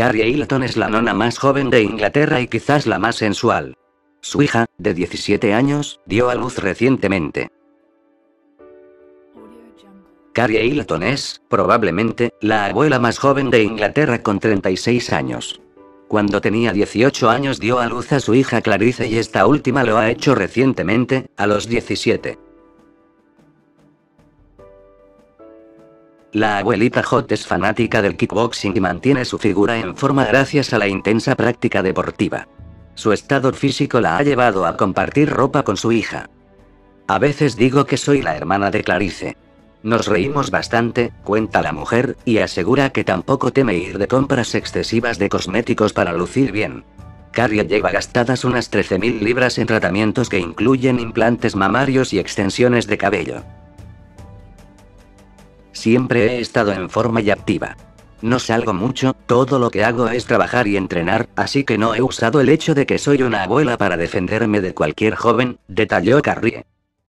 Carrie Hilton es la nona más joven de Inglaterra y quizás la más sensual. Su hija, de 17 años, dio a luz recientemente. Carrie Hilton es, probablemente, la abuela más joven de Inglaterra con 36 años. Cuando tenía 18 años dio a luz a su hija Clarice y esta última lo ha hecho recientemente, a los 17. La abuelita Hot es fanática del kickboxing y mantiene su figura en forma gracias a la intensa práctica deportiva. Su estado físico la ha llevado a compartir ropa con su hija. A veces digo que soy la hermana de Clarice. Nos reímos bastante, cuenta la mujer, y asegura que tampoco teme ir de compras excesivas de cosméticos para lucir bien. Carrie lleva gastadas unas 13.000 libras en tratamientos que incluyen implantes mamarios y extensiones de cabello. Siempre he estado en forma y activa. No salgo mucho, todo lo que hago es trabajar y entrenar, así que no he usado el hecho de que soy una abuela para defenderme de cualquier joven, detalló Carrie.